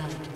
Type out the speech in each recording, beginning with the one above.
blood.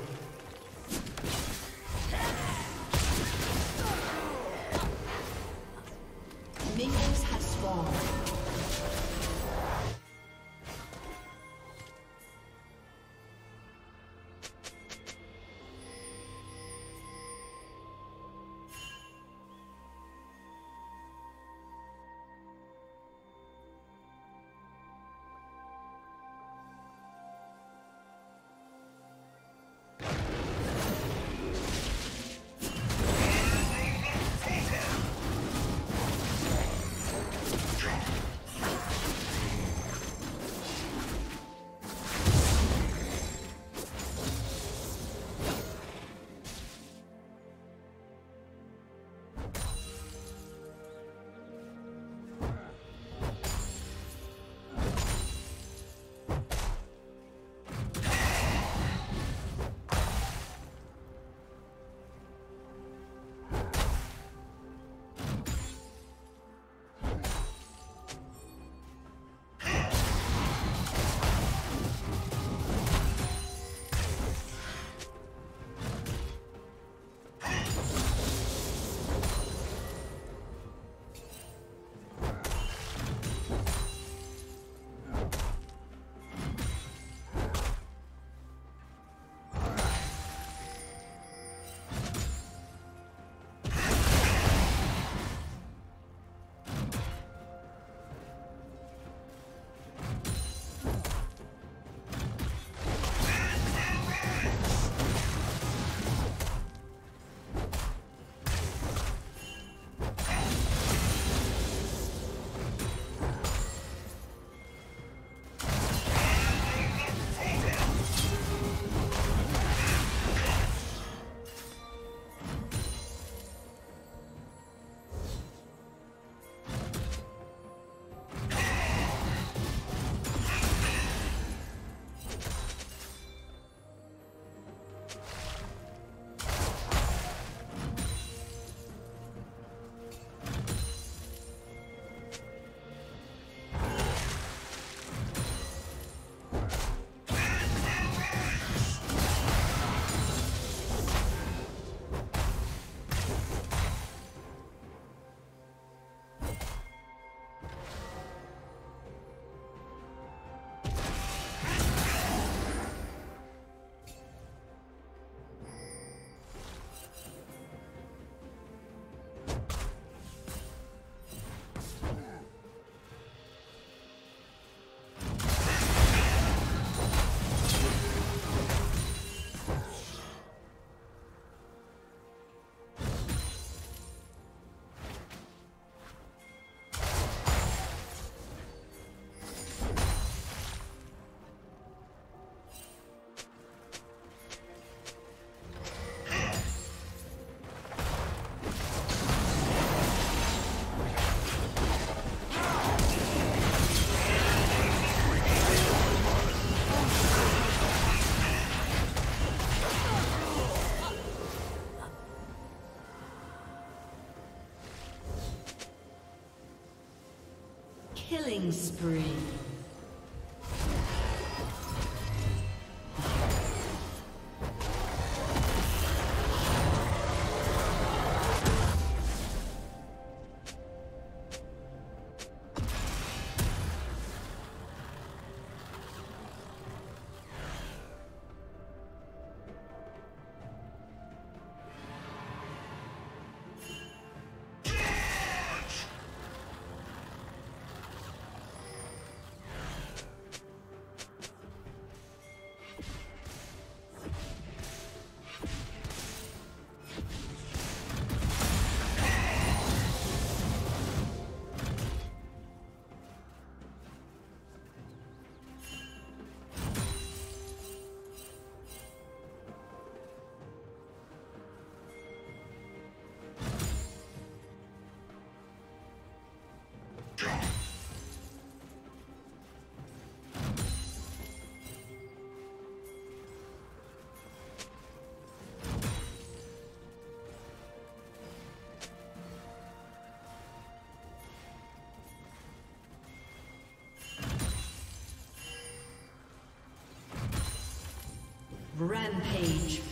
Spree. Rampage.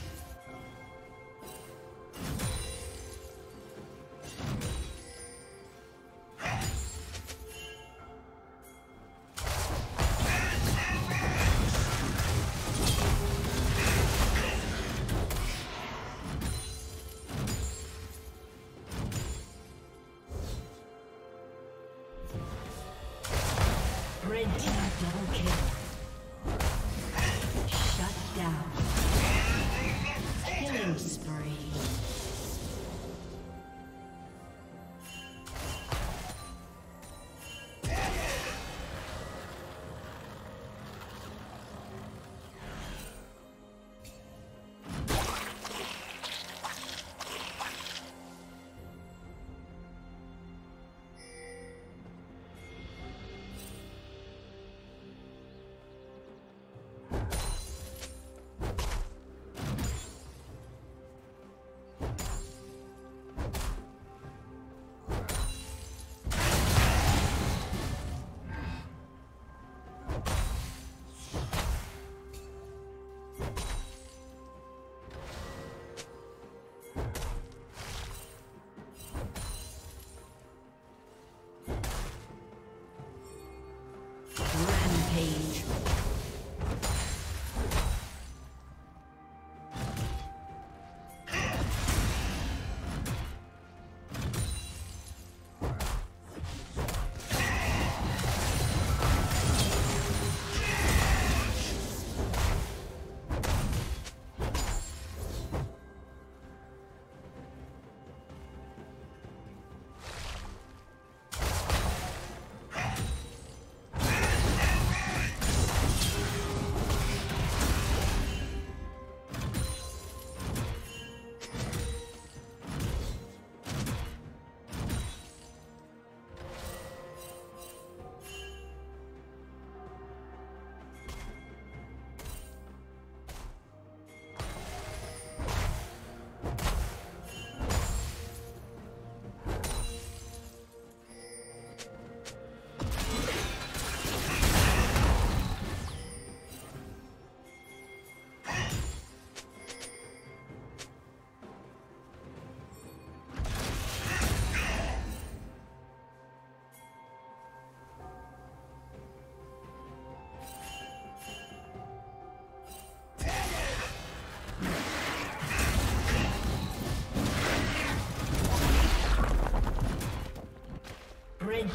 Red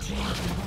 team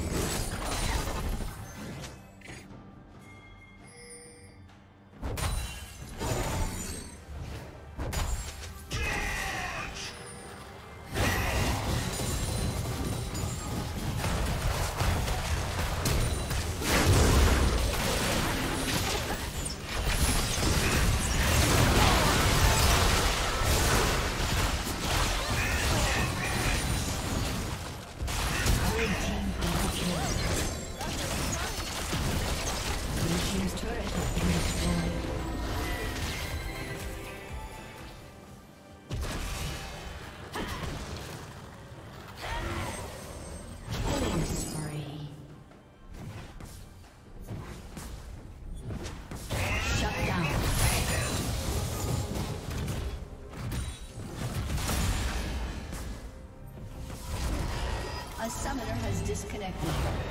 Disconnected.